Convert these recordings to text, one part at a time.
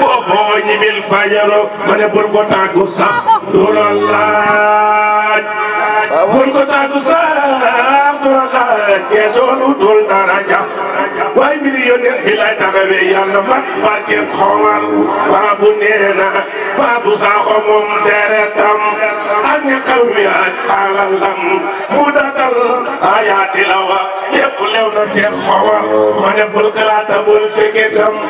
booboo ñi bil fajaro ma ne bul ko tàggu sax du la laaj bul ko tàggu sax du la laaj keesoolu dul daraja waaye mbir yónnee bi lay taxawee yàlla mat barkeem xomar baabu nee na baabu saaxo moom deretam ak ña xaw mi ak alalam mu datal ayaati la wa lépp lew na seen xomar ma ne bul kalaata bul seketam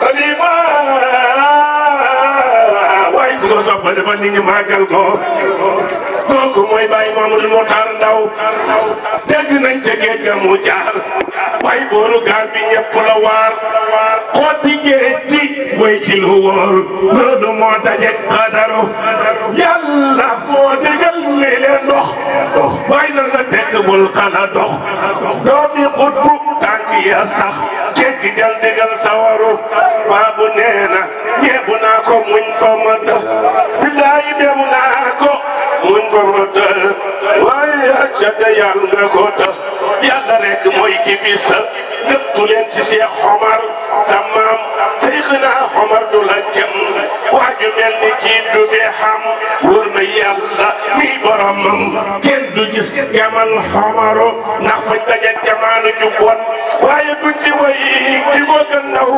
xalifa waay ku ko sopp dafa nit ñi màggal ko kooku mooy Baye Mamadou Mokhtar Ndaw dégg nañ ca géej ga mu jaar waaye booru gaal bi ñëpp la waar xotti géej gi way ci lu wóor loolu moo daje xadaru yàlla moo digal ne leen dox bàyyi na la tekk bul xala dox doomi xutbu tànk ya sax tekki jal digal sawaru baabu nee na ñeebu naa ko muñ fa ma të billaahi demu naa ko muñ fa ma të waaye jënd yàlla nga ko të yàlla rek mooy ki fi sa gëptu leen ci Seex Omar samaam Seexuna Omar du la kenn waaju mel ni kii du fi xam wóor na yàlla mi boromam kenn du gis gamal xamaro ndax fañ daje jamaanu ju bon waaye duñ ci way ki ko gën naw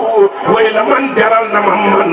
way la man jaral na ma man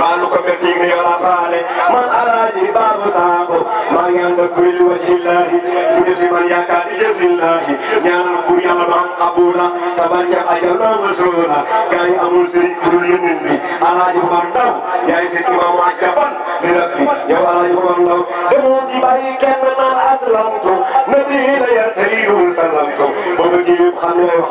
maa lu ko bett yi ni yola faale man alaaji baabu saako maa ngi ànd ak kuy li wajhi laahi bu def si man yaakaar di jëf lillaahi ñaanal buur yàlla ba am abula tabarka ajal ba masoola gaa yi amul sëriñ bu dul yónnin bi alaaji Umar Ndaw yaay seen imam waa jafan li rabbi yow alaaji Umar Ndaw demoo si bàyyi kenn naan aslamtu nabi la yartaliidul falamtu boo bëggee yëpp xam ne wax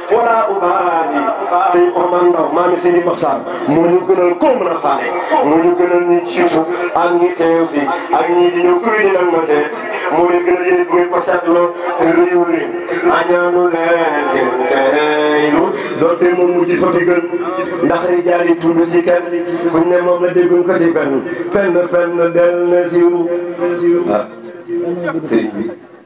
wala ubaali sëñ Omar Ndaw maami sëñ bi Maxtaar moo ñu gënal koo mën a faale moo ñu gënal ñi jiitu ak ñi teew si ak ñi di ñëw kuy di nag ma seet moo leen gënal yéen bu ngeen ko seetloo te réew leen añaanu leen ngeen teeylu doonte moom mu jiit fa fi gën ndax rijaal yi tudd si kenn fuñ ne moom la dégguñ ko ci fenn fenn fenn del na siw ah sëñ bi